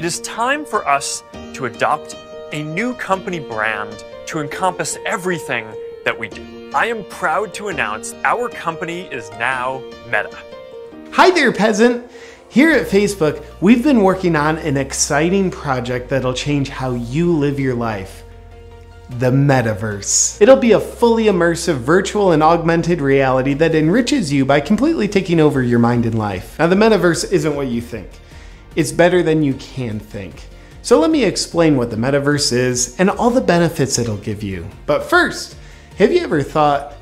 it is time for us to adopt a new company brand to encompass everything that we do. I am proud to announce our company is now Meta. Hi there, peasant. Here at Facebook, we've been working on an exciting project that'll change how you live your life the metaverse. It'll be a fully immersive virtual and augmented reality that enriches you by completely taking over your mind and life. Now, the metaverse isn't what you think, it's better than you can think. So, let me explain what the metaverse is and all the benefits it'll give you. But first, have you ever thought,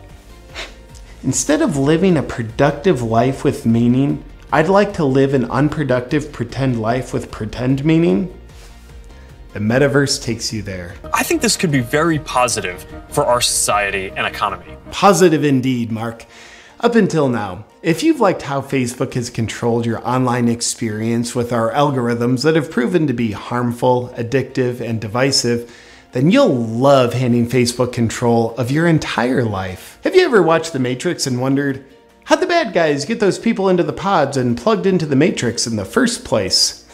instead of living a productive life with meaning, I'd like to live an unproductive pretend life with pretend meaning? The metaverse takes you there. I think this could be very positive for our society and economy. Positive indeed, Mark. Up until now, if you've liked how Facebook has controlled your online experience with our algorithms that have proven to be harmful, addictive, and divisive, then you'll love handing Facebook control of your entire life. Have you ever watched The Matrix and wondered, how'd the bad guys get those people into the pods and plugged into the Matrix in the first place?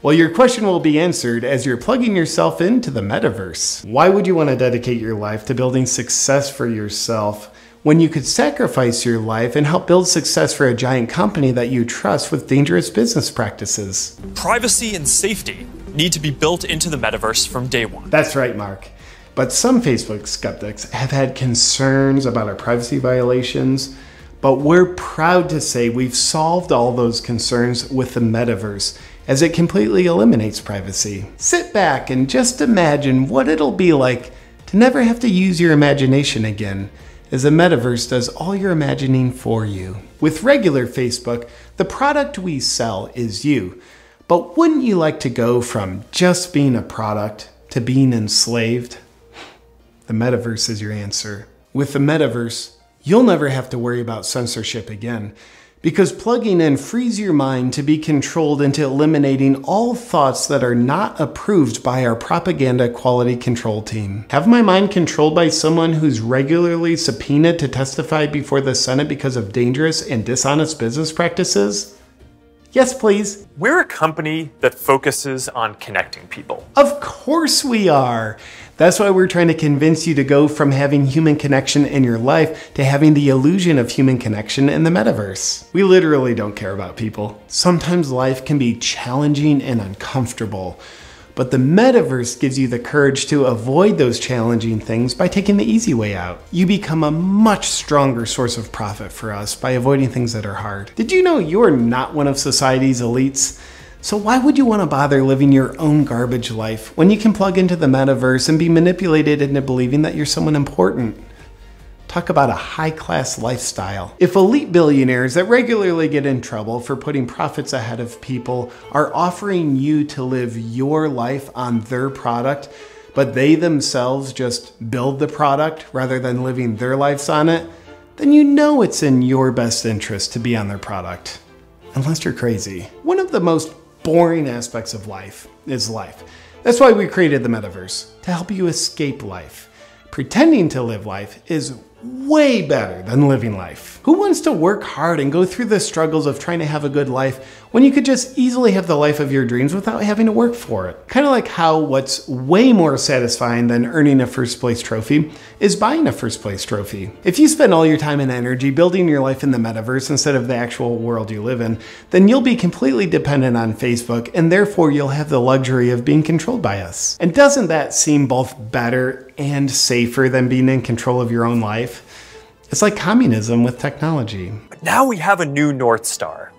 Well, your question will be answered as you're plugging yourself into the metaverse. Why would you want to dedicate your life to building success for yourself when you could sacrifice your life and help build success for a giant company that you trust with dangerous business practices? Privacy and safety need to be built into the metaverse from day one. That's right, Mark. But some Facebook skeptics have had concerns about our privacy violations. But we're proud to say we've solved all those concerns with the metaverse as it completely eliminates privacy. Sit back and just imagine what it'll be like to never have to use your imagination again, as the metaverse does all your imagining for you. With regular Facebook, the product we sell is you. But wouldn't you like to go from just being a product to being enslaved? The metaverse is your answer. With the metaverse, you'll never have to worry about censorship again because plugging in frees your mind to be controlled into eliminating all thoughts that are not approved by our propaganda quality control team. Have my mind controlled by someone who's regularly subpoenaed to testify before the Senate because of dangerous and dishonest business practices? Yes, please. We're a company that focuses on connecting people. Of course we are. That's why we're trying to convince you to go from having human connection in your life to having the illusion of human connection in the metaverse. We literally don't care about people. Sometimes life can be challenging and uncomfortable. But the metaverse gives you the courage to avoid those challenging things by taking the easy way out. You become a much stronger source of profit for us by avoiding things that are hard. Did you know you're not one of society's elites? So why would you want to bother living your own garbage life when you can plug into the metaverse and be manipulated into believing that you're someone important? Talk about a high class lifestyle. If elite billionaires that regularly get in trouble for putting profits ahead of people are offering you to live your life on their product, but they themselves just build the product rather than living their lives on it, then you know it's in your best interest to be on their product. Unless you're crazy. One of the most boring aspects of life is life. That's why we created the metaverse, to help you escape life. Pretending to live life is way better than living life. Who wants to work hard and go through the struggles of trying to have a good life when you could just easily have the life of your dreams without having to work for it? Kind of like how what's way more satisfying than earning a first place trophy is buying a first place trophy. If you spend all your time and energy building your life in the metaverse instead of the actual world you live in, then you'll be completely dependent on Facebook and therefore you'll have the luxury of being controlled by us. And doesn't that seem both better and safer than being in control of your own life. It's like communism with technology. But now we have a new North Star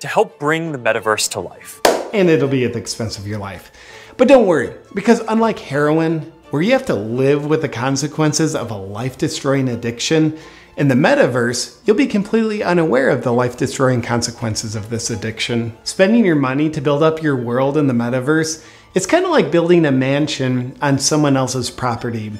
to help bring the metaverse to life. And it'll be at the expense of your life. But don't worry, because unlike heroin, where you have to live with the consequences of a life destroying addiction, in the metaverse, you'll be completely unaware of the life destroying consequences of this addiction. Spending your money to build up your world in the metaverse it's kind of like building a mansion on someone else's property.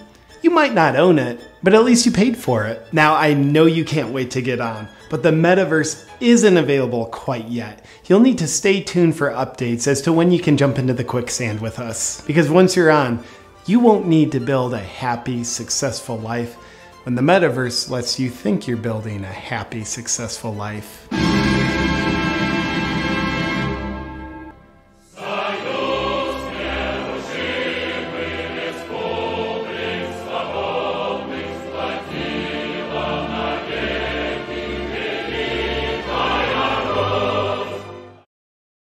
You might not own it, but at least you paid for it. Now, I know you can't wait to get on, but the metaverse isn't available quite yet. You'll need to stay tuned for updates as to when you can jump into the quicksand with us. Because once you're on, you won't need to build a happy, successful life when the metaverse lets you think you're building a happy, successful life.